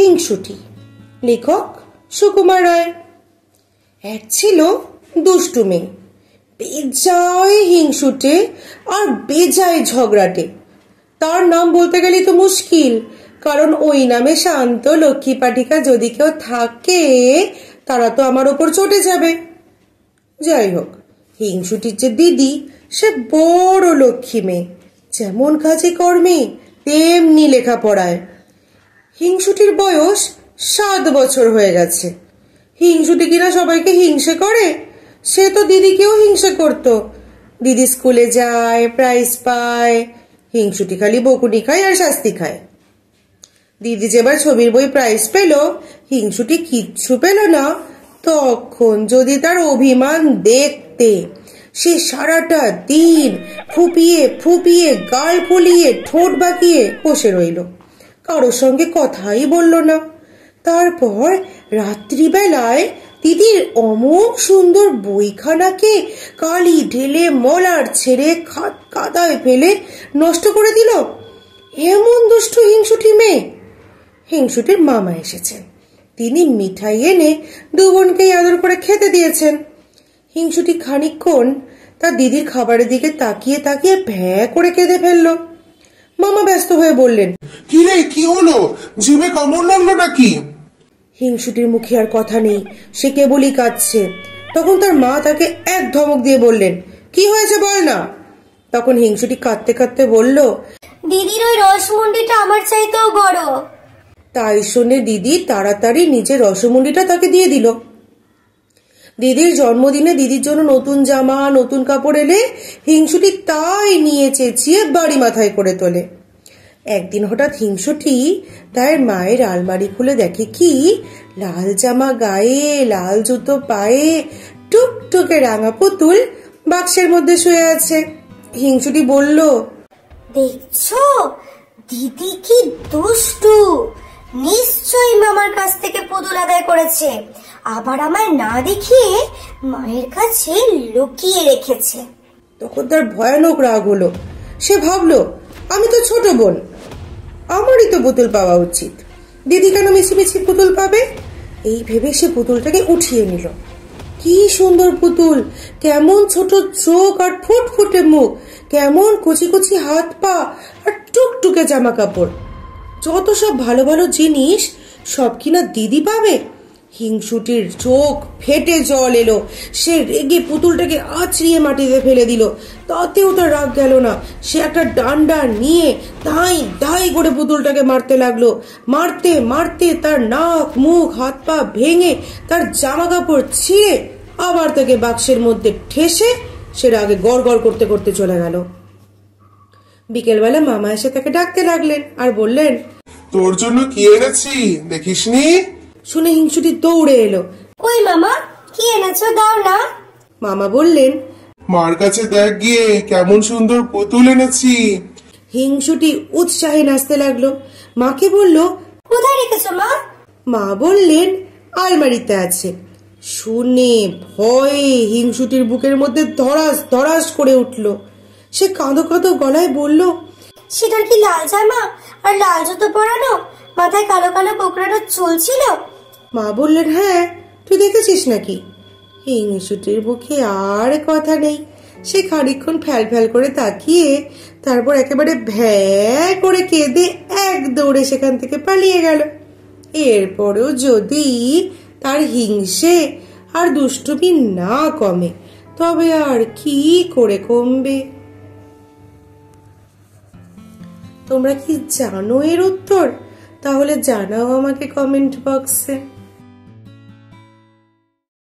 হিংসুটি। লেখক সুকুমার রায়। এক ছিল দুষ্টু মেয়ে। বেজায় হিংসুটে আর বেজায় ঝগড়াটে। তার নাম বলতে গেলে তো মুশকিল, কারণ ওই নামে শান্ত লক্ষ্মী পাঠিকা যদি কেউ থাকে, তারা তো আমার ওপর চটে যাবে। যাই হোক, হিংসুটির যে দিদি, সে বড় লক্ষ্মী মেয়ে। যেমন কাজে কর্মে, তেমনি লেখাপড়ায়। হিংসুটির বয়স সাত বছর হয়ে গেছে। হিংসুটি কিনা সবাইকে হিংসে করে, সে তো দিদিকেও হিংসে করত। দিদি স্কুলে যায় প্রাইজ পায়, হিংসুটি খালি বকুনি খায় আর শাস্তি খায়। দিদি যেবার ছবির বই প্রাইজ পেল, হিংসুটি কিচ্ছু পেল না। তখন যদি তার অভিমান দেখতে, সে সারাটা দিন ফুপিয়ে ফুপিয়ে গাল ফুলিয়ে ঠোঁট বাঁকিয়ে বসে রইল। কারোর সঙ্গে কথাই বলল না। তারপর রাত্রিবেলায় দিদির অমোঘ সুন্দর বইখানাকে কালি ঢেলে মলার ছেড়ে খাত কাদায় ফেলে নষ্ট করে দিল। এমন দুষ্ট হিংসুটি মেয়ে। হিংসুটির মামা এসেছেন তিনি মিঠাই এনে দু বোনকেই আদর করে খেতে দিয়েছেন। হিংসুটি খানিকক্ষণ তার দিদির খাবারের দিকে তাকিয়ে তাকিয়ে ভ্যাঁ করে কেঁদে ফেলল। মামা ব্যস্ত হয়ে বললেন কি রে কি হলো? জিভে কামড় লাগল নাকি? হিংসুটির মুখে আর কথা নেই সে কেবলই কাঁদছে। তখন তার মা তাকে এক ধমক দিয়ে বললেন কি হয়েছে বল না? তখন হিংসুটি কাঁদতে কাঁদতে বলল দিদির ওই রসমুন্ডিটা আমার চাইতেও বড়। তাই শুনে দিদি তাড়াতাড়ি নিজের রসমুন্ডিটা তাকে দিয়ে দিল। দিদির জন্মদিনে দিদির জন্য নতুন জামা, নতুন কাপড় এলে হিংসুটি তাই নিয়ে চেঁচিয়ে বাড়ি মাথায় করে তোলে। একদিন হঠাৎ হিংসুটি তার মায়ের আলমারি খুলে দেখে কি? লাল জামা গায়ে, লাল জুতো পায়ে, টুকটুকে রাঙা পুতুল বাক্সের মধ্যে শুয়ে আছে। হিংসুটি বলল, দেখছ? দিদি কি দুষ্টু। নিশ্চয়ই মামার কাছ থেকে পুতুল আদায় করেছে। আবার আমায় না দেখিয়ে মায়ের কাছে লুকিয়ে রেখেছে। তখন তার ভয়ানক রাগ হলো। সে ভাবলো, আমি তো ছোট বোন, আমারই তো পুতুল পাওয়া উচিত। দিদি কেন মিছিমিছি পুতুল পাবে? এই ভেবে সে পুতুলটাকে উঠিয়ে নিল। কি সুন্দর পুতুল, কেমন ছোট চোখ আর ফুটফুটে মুখ, কেমন কচি কচি হাত পা আর টুকটুকে জামা কাপড়। যত সব ভালো ভালো জিনিস, সব কিনা দিদি পাবে? হিংসুটির চোখ ফেটে জল এলো। সে রেগে পুতুলটাকে আছড়িয়ে মাটিতে ফেলে দিল। তাতেও তার রাগ গেল না। সে একটা ডান্ডা নিয়ে দাই দাই করে পুতুলটাকে মারতে লাগল। মারতে মারতে তার নাক, মুখ, হাত পা ভেঙে তার জামা কাপড় ছিঁড়ে আবার তাকে বাক্সের মধ্যে ঠেসে সে রাগে গড় গড় করতে করতে চলে গেল। বিকেলবেলা মামা এসে তাকে ডাকতে লাগলেন আর বললেন, তোর জন্য কি এনেছি? দেখিসনি? শুনে হিংসুটি দৌড়ে এলো। ওই মামা কি এনেছো? দাও না। মামা বললেন মার কাছে দেখ গিয়ে কেমন সুন্দর পুতুল এনেছি। হিংসুটি উৎসাহে নাচতে লাগল। মাকে বলল কোথায় রেখেছো মা? মা বললেন আলমারিতে আছে। শুনে ভয়ে হিংসুটির বুকের মধ্যে ধরাস ধরাস করে উঠল। সে কাঁদো কাঁদো গলায় বলল সেটার কি লাল জামা আর লাল জুতো পরানো? মাথায় কালো কালো কোকড়ানো চুল ছিল। মা বললেন হ্যাঁ তুই দেখেছিস নাকি? হিংসুটির মুখে আর কথা নেই। সে খানিকক্ষণ ফ্যাল ফ্যাল করে তাকিয়ে, তারপর একেবারে ভ্যা করে কেঁদে এক দৌড়ে সেখান থেকে পালিয়ে গেল। এরপরেও যদি তার হিংসে আর দুষ্টুমি না কমে, তবে আর কি করে কমবে? তোমরা কি জানো এর উত্তর? তাহলে জানাও আমাকে কমেন্ট বক্সে